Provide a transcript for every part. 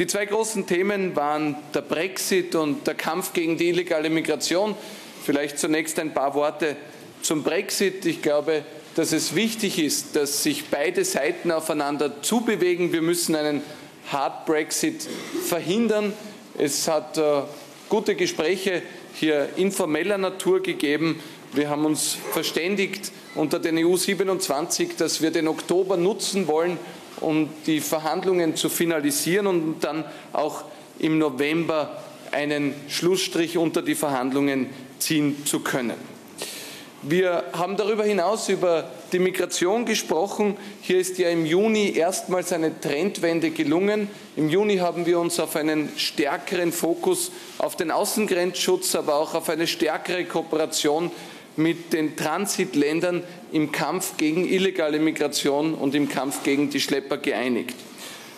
Die zwei großen Themen waren der Brexit und der Kampf gegen die illegale Migration. Vielleicht zunächst ein paar Worte zum Brexit. Ich glaube, dass es wichtig ist, dass sich beide Seiten aufeinander zubewegen. Wir müssen einen Hard Brexit verhindern. Es hat äh, gute Gespräche hier informeller Natur gegeben. Wir haben uns verständigt unter den EU 27, dass wir den Oktober nutzen wollen, um die Verhandlungen zu finalisieren und dann auch im November einen Schlussstrich unter die Verhandlungen ziehen zu können. Wir haben darüber hinaus über die Migration gesprochen. Hier ist ja im Juni erstmals eine Trendwende gelungen. Im Juni haben wir uns auf einen stärkeren Fokus auf den Außengrenzschutz, aber auch auf eine stärkere Kooperation mit den Transitländern im Kampf gegen illegale Migration und im Kampf gegen die Schlepper geeinigt.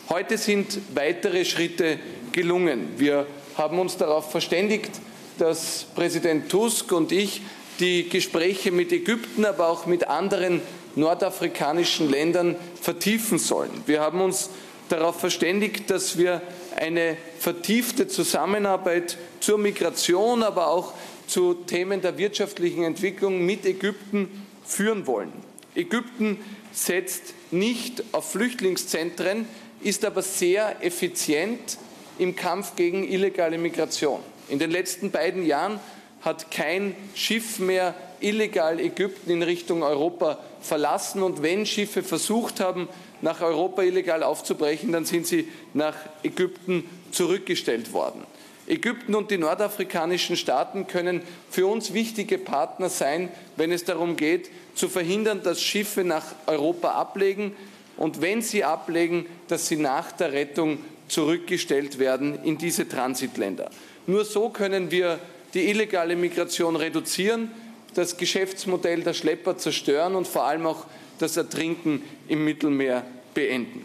Heute sind weitere Schritte gelungen. Wir haben uns darauf verständigt, dass Präsident Tusk und ich die Gespräche mit Ägypten, aber auch mit anderen nordafrikanischen Ländern vertiefen sollen. Wir haben uns darauf verständigt, dass wir eine vertiefte Zusammenarbeit zur Migration, aber auch zu Themen der wirtschaftlichen Entwicklung mit Ägypten führen wollen. Ägypten setzt nicht auf Flüchtlingszentren, ist aber sehr effizient im Kampf gegen illegale Migration. In den letzten beiden Jahren hat kein Schiff mehr illegal Ägypten in Richtung Europa verlassen. Und wenn Schiffe versucht haben, nach Europa illegal aufzubrechen, dann sind sie nach Ägypten zurückgestellt worden. Ägypten und die nordafrikanischen Staaten können für uns wichtige Partner sein, wenn es darum geht, zu verhindern, dass Schiffe nach Europa ablegen und wenn sie ablegen, dass sie nach der Rettung zurückgestellt werden in diese Transitländer. Nur so können wir die illegale Migration reduzieren, das Geschäftsmodell der Schlepper zerstören und vor allem auch das Ertrinken im Mittelmeer beenden.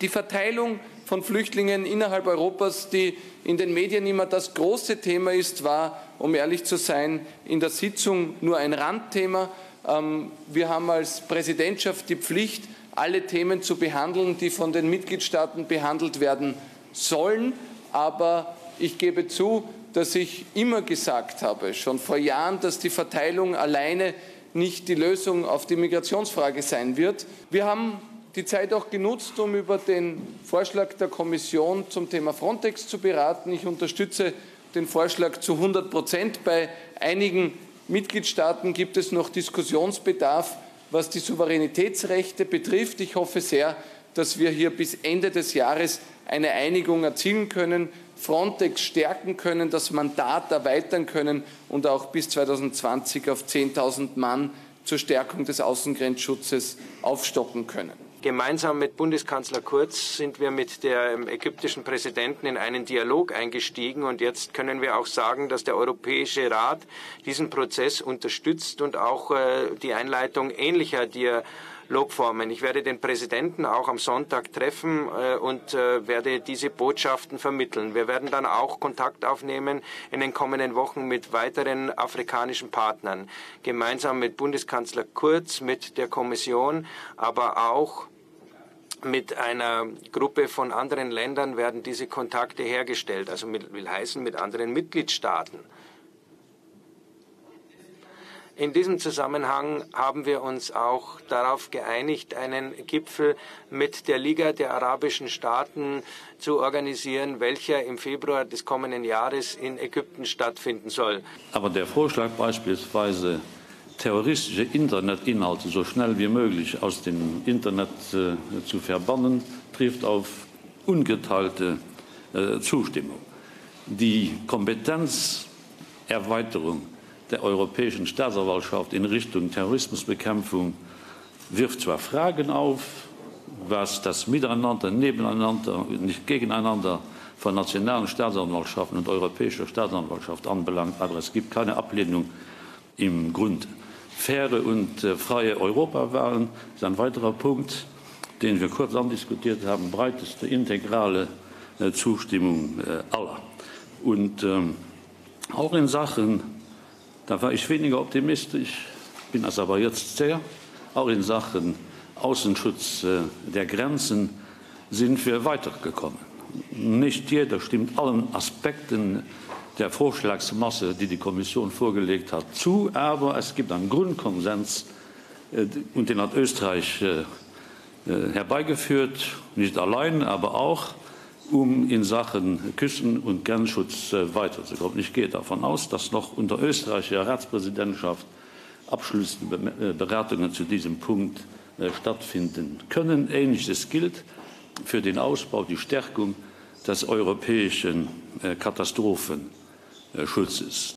Die Verteilung von Flüchtlingen innerhalb Europas, die in den Medien immer das große Thema ist, war, um ehrlich zu sein, in der Sitzung nur ein Randthema. Ähm, wir haben als Präsidentschaft die Pflicht, alle Themen zu behandeln, die von den Mitgliedstaaten behandelt werden sollen. Aber ich gebe zu, dass ich immer gesagt habe, schon vor Jahren, dass die Verteilung alleine nicht die Lösung auf die Migrationsfrage sein wird. Wir haben die Zeit auch genutzt, um über den Vorschlag der Kommission zum Thema Frontex zu beraten. Ich unterstütze den Vorschlag zu 100 Prozent. Bei einigen Mitgliedstaaten gibt es noch Diskussionsbedarf, was die Souveränitätsrechte betrifft. Ich hoffe sehr, dass wir hier bis Ende des Jahres eine Einigung erzielen können. Frontex stärken können, das Mandat erweitern können und auch bis 2020 auf 10.000 Mann zur Stärkung des Außengrenzschutzes aufstocken können. Gemeinsam mit Bundeskanzler Kurz sind wir mit dem ägyptischen Präsidenten in einen Dialog eingestiegen und jetzt können wir auch sagen, dass der Europäische Rat diesen Prozess unterstützt und auch äh, die Einleitung ähnlicher Dialoge Logformen. Ich werde den Präsidenten auch am Sonntag treffen äh, und äh, werde diese Botschaften vermitteln. Wir werden dann auch Kontakt aufnehmen in den kommenden Wochen mit weiteren afrikanischen Partnern, gemeinsam mit Bundeskanzler Kurz, mit der Kommission, aber auch mit einer Gruppe von anderen Ländern werden diese Kontakte hergestellt, also mit, will heißen mit anderen Mitgliedstaaten. In diesem Zusammenhang haben wir uns auch darauf geeinigt, einen Gipfel mit der Liga der arabischen Staaten zu organisieren, welcher im Februar des kommenden Jahres in Ägypten stattfinden soll. Aber der Vorschlag beispielsweise terroristische Internetinhalte so schnell wie möglich aus dem Internet äh, zu verbannen, trifft auf ungeteilte äh, Zustimmung. Die Kompetenzerweiterung der europäischen Staatsanwaltschaft in Richtung Terrorismusbekämpfung wirft zwar Fragen auf, was das Miteinander, nebeneinander, nicht gegeneinander von nationalen Staatsanwaltschaften und europäischer Staatsanwaltschaft anbelangt, aber es gibt keine Ablehnung im Grund. Faire und äh, freie Europawahlen ist ein weiterer Punkt, den wir kurz andiskutiert haben, breiteste integrale äh, Zustimmung äh, aller. Und ähm, auch in Sachen Da war ich weniger optimistisch, bin das aber jetzt sehr. Auch in Sachen Außenschutz der Grenzen sind wir weitergekommen. nicht jeder stimmt allen Aspekten der Vorschlagsmasse, die die Kommission vorgelegt hat, zu, aber es gibt einen Grundkonsens äh, und den hat Österreich äh, äh, herbeigeführt, nicht allein, aber auch um in Sachen Küsten- und Grenzschutz weiterzukommen. Ich gehe davon aus, dass noch unter österreichischer Ratspräsidentschaft abschließende Beratungen zu diesem Punkt stattfinden können. Ähnliches gilt für den Ausbau, die Stärkung des europäischen Katastrophenschutzes.